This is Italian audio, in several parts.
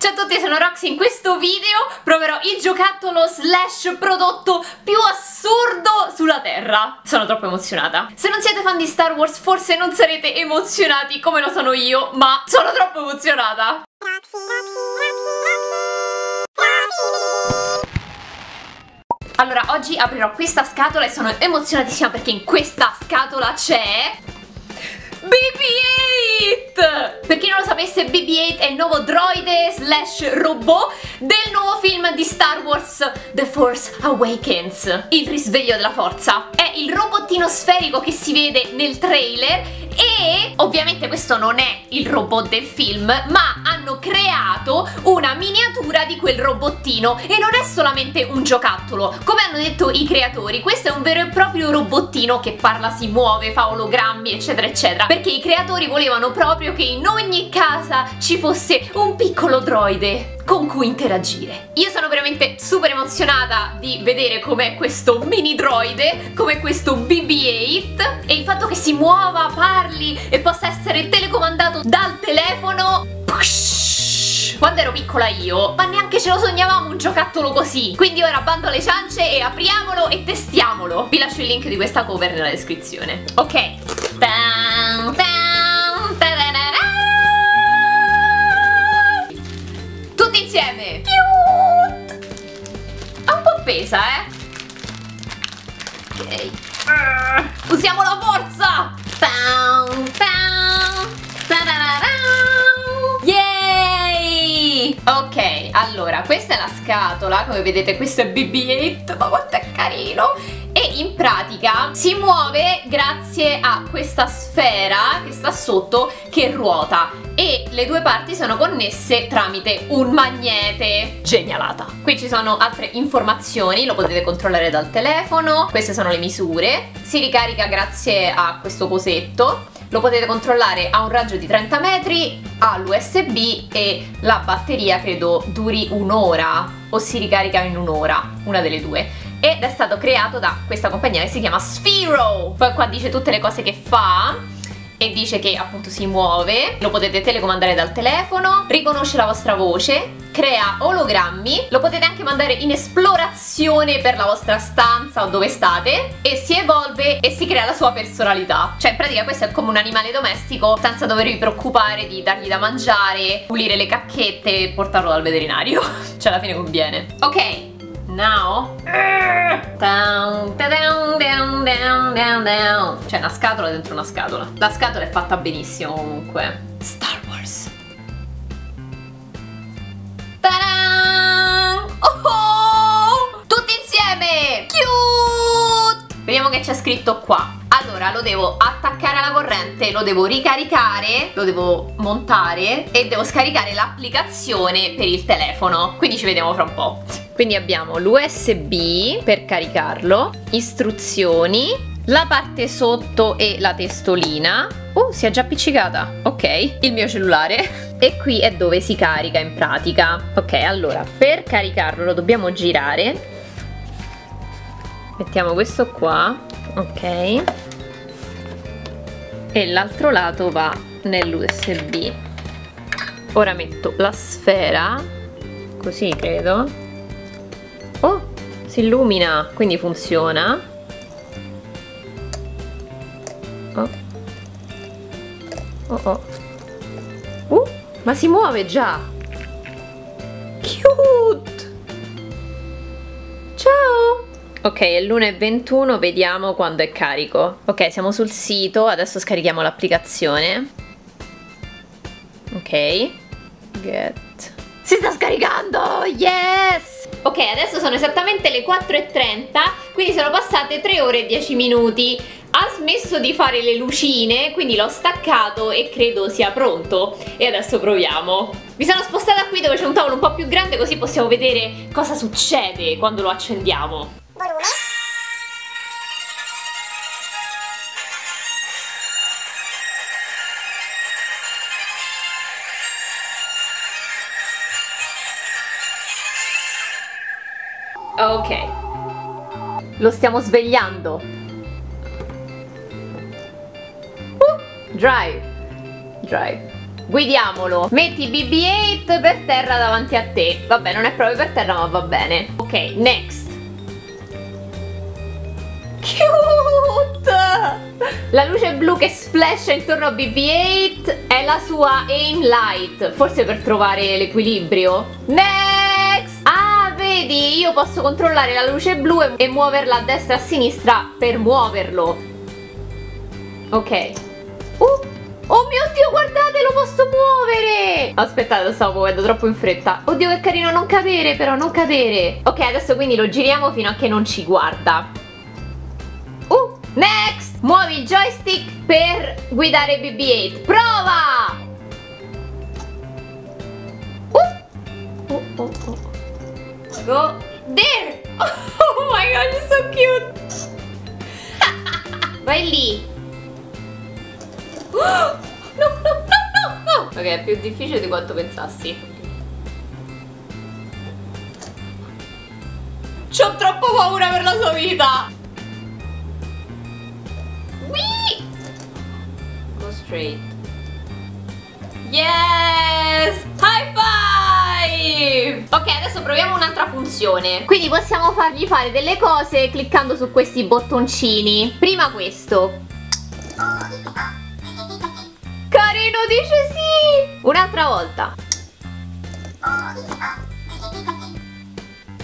Ciao a tutti, sono Roxy, in questo video proverò il giocattolo slash prodotto più assurdo sulla terra. Sono troppo emozionata. Se non siete fan di Star Wars forse non sarete emozionati come lo sono io Ma sono troppo emozionata. Allora, oggi aprirò questa scatola e sono emozionatissima perché in questa scatola c'è... BB-8! Per chi non lo sapesse, BB-8 è il nuovo droide slash robot del nuovo film di Star Wars The Force Awakens, il risveglio della forza. È il robottino sferico che si vede nel trailer e ovviamente questo non è il robot del film, ma hanno creato una miniatura di quel robottino e non è solamente un giocattolo, come hanno detto i creatori, questo è un vero e proprio robottino che parla, si muove, fa ologrammi, eccetera eccetera, perché i creatori volevano proprio che in ogni casa ci fosse un piccolo droide con cui interagire. Io sono veramente super emozionata di vedere com'è questo mini droide, come questo BB-8 e il fatto che si muova, parli e possa essere telecomandato dal telefono quando ero piccola io, ma neanche ce lo sognavamo un giocattolo così. Quindi ora bando le ciance e apriamolo e testiamolo. Vi lascio il link di questa cover nella descrizione. Ok. Bam, bam. insieme Cute Ha un po' pesa, eh Ok Usiamo la forza Pow, Ok, allora, questa è la scatola Come vedete questo è BB-8 Ma quanto è carino. E in pratica si muove grazie a questa sfera che sta sotto che ruota. E le due parti sono connesse tramite un magnete. Genialata. Qui ci sono altre informazioni lo potete controllare dal telefono. Queste sono le misure. Si ricarica grazie a questo cosetto lo potete controllare a un raggio di 30 metri, ha l'USB e la batteria credo duri un'ora o si ricarica in un'ora, una delle due. Ed è stato creato da questa compagnia che si chiama Sphero. Poi qua dice tutte le cose che fa e dice che appunto si muove, lo potete telecomandare dal telefono, riconosce la vostra voce, crea ologrammi, lo potete anche mandare in esplorazione per la vostra stanza o dove state e si evolve e si crea la sua personalità. Cioè in pratica questo è come un animale domestico senza dovervi preoccupare di dargli da mangiare, pulire le cacchette e portarlo dal veterinario. cioè alla fine conviene. Ok, now. C'è una scatola dentro una scatola La scatola è fatta benissimo comunque Star c'è scritto qua allora lo devo attaccare alla corrente, lo devo ricaricare, lo devo montare e devo scaricare l'applicazione per il telefono. Quindi ci vediamo fra un po'. Quindi abbiamo l'USB per caricarlo, istruzioni, la parte sotto e la testolina. Oh, si è già appiccicata. Ok, il mio cellulare. E qui è dove si carica in pratica. Ok, allora, per caricarlo lo dobbiamo girare. Mettiamo questo qua. Ok. E l'altro lato va nell'USB. Ora metto la sfera, così credo Oh, si illumina, quindi funziona. Oh. Oh oh. Uh, ma si muove già. Cute. Ok, è l'1.21, vediamo quando è carico. Ok, siamo sul sito, adesso scarichiamo l'applicazione. Ok. Get. Si sta scaricando! Yes! Ok, adesso sono esattamente le 4.30, quindi sono passate 3 ore e 10 minuti. Ha smesso di fare le lucine, quindi l'ho staccato e credo sia pronto. E adesso proviamo. Mi sono spostata qui dove c'è un tavolo un po' più grande così possiamo vedere cosa succede quando lo accendiamo. Ok. Lo stiamo svegliando. Uh, drive. Drive. Guidiamolo. Metti BB-8 per terra davanti a te. Vabbè, non è proprio per terra, ma va bene. Ok, next. Cute! La luce blu che splasha intorno a BB-8 è la sua aim light, forse per trovare l'equilibrio. Next! Vedi, io posso controllare la luce blu e, muoverla a destra e a sinistra per muoverlo. Ok. Uh! Oh mio Dio, guardate, lo posso muovere! Aspettate, lo stavo muovendo troppo in fretta. Oddio, che carino non cadere, però, non cadere. Ok, adesso quindi lo giriamo fino a che non ci guarda. Uh, next! Muovi il joystick per guidare BB-8. Prova! Oh, oh, oh. Go there! Oh my god, you're so cute! Vai lì! No, no, no, no! Ok, è più difficile di quanto pensassi. C'ho troppo paura per la sua vita! Whee! Go straight. Yes! High five! Ok, adesso proviamo un'altra funzione. Quindi possiamo fargli fare delle cose cliccando su questi bottoncini. Prima questo. Carino dice sì! Un'altra volta.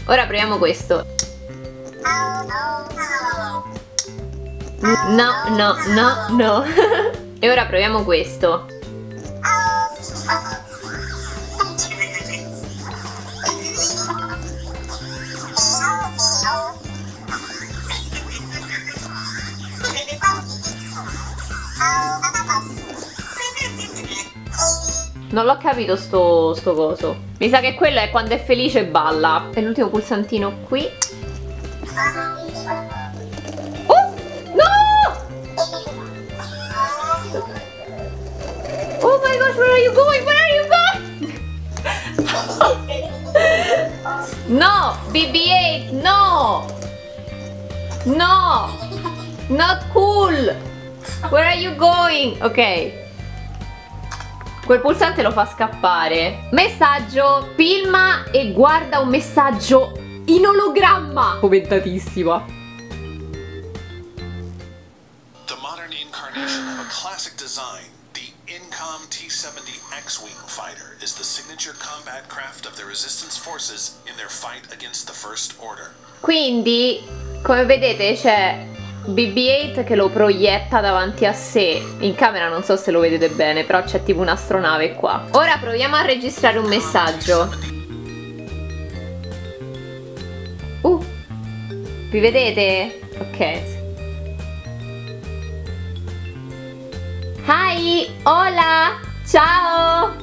Ora proviamo questo. No, no, no, no. e ora proviamo questo. Non l'ho capito sto, sto coso. Mi sa che quello è quando è felice e balla. E l'ultimo pulsantino qui. Oh! No! Oh my gosh, where are you going? Where are you going? no! BB-8, no! No! Not cool! Where are you going? Ok. Quel pulsante lo fa scappare. Messaggio, filma e guarda un messaggio in ologramma. Commentatissima. The modern incarnation of a classic design, the Incom T-70 X-Wing fighter is the signature combat craft of the Resistance forces in their fight against the First Order. Quindi, come vedete, c'è BB-8 che lo proietta davanti a sé. In camera non so se lo vedete bene, però c'è tipo un'astronave qua. Ora proviamo a registrare un messaggio. Uh, vi vedete? Ok. Hi, hola, ciao.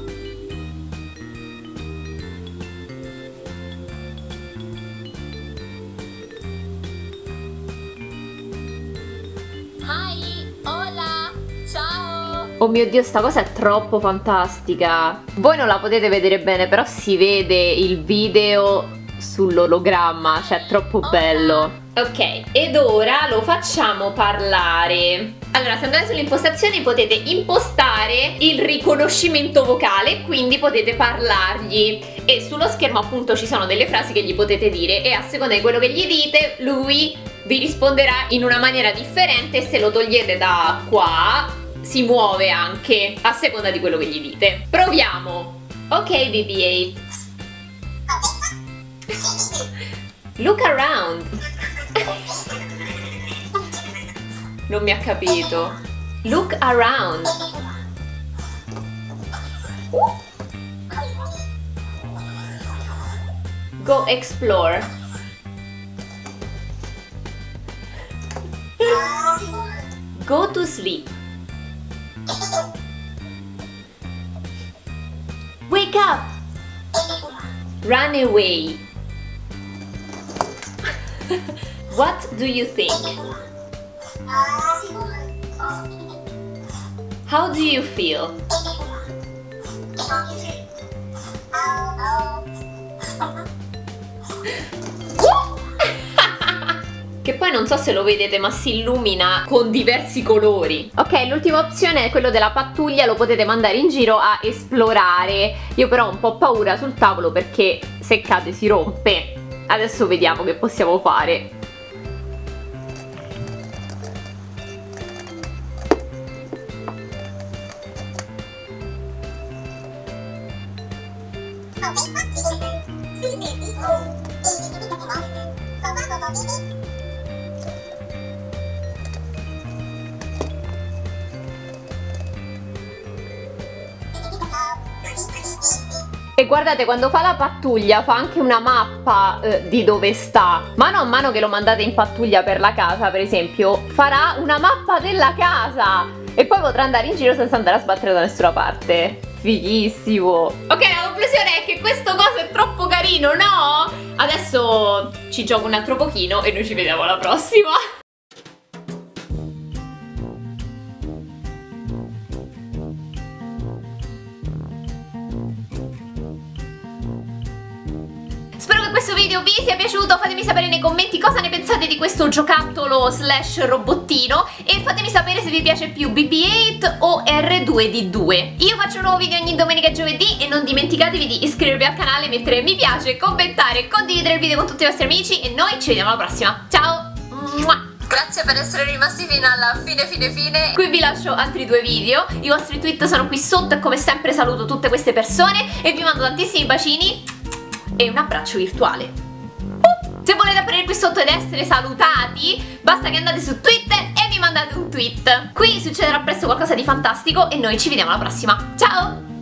Oh mio dio, sta cosa è troppo fantastica. Voi non la potete vedere bene, però si vede il video sull'ologramma, cioè è troppo bello. Ok, ed ora lo facciamo parlare. Allora, se andate sulle impostazioni potete impostare il riconoscimento vocale, quindi potete parlargli e sullo schermo appunto ci sono delle frasi che gli potete dire e a seconda di quello che gli dite lui vi risponderà in una maniera differente se lo togliete da qua si muove anche a seconda di quello che gli dite. Proviamo! Ok BB-8 Look around Non mi ha capito Look around Go explore Go to sleep. Wake up. Run away. what do you think? How do you feel? Che poi non so se lo vedete ma si illumina con diversi colori. Ok l'ultima opzione è quello della pattuglia lo potete mandare in giro a esplorare. Io però ho un po' paura sul tavolo perché se cade si rompe. Adesso vediamo che possiamo fare E guardate, quando fa la pattuglia fa anche una mappa eh, di dove sta. Mano a mano che lo mandate in pattuglia per la casa, per esempio, farà una mappa della casa. E poi potrà andare in giro senza andare a sbattere da nessuna parte. Fighissimo. Ok, la conclusione è che questo coso è troppo carino, no? Adesso ci gioco un altro pochino e noi ci vediamo alla prossima. Questo video vi sia piaciuto fatemi sapere nei commenti cosa ne pensate di questo giocattolo slash robottino e fatemi sapere se vi piace più BB-8 o R2D2 io faccio un nuovo video ogni domenica e giovedì e non dimenticatevi di iscrivervi al canale, mettere mi piace, commentare, condividere il video con tutti i vostri amici e noi ci vediamo alla prossima. Ciao! Grazie per essere rimasti fino alla fine fine fine. Qui vi lascio altri due video. I vostri tweet sono qui sotto e come sempre saluto tutte queste persone E vi mando tantissimi bacini e un abbraccio virtuale. Se volete apparire qui sotto ed essere salutati, basta che andate su Twitter e mi mandate un tweet. Qui succederà presto qualcosa di fantastico e noi ci vediamo alla prossima. Ciao!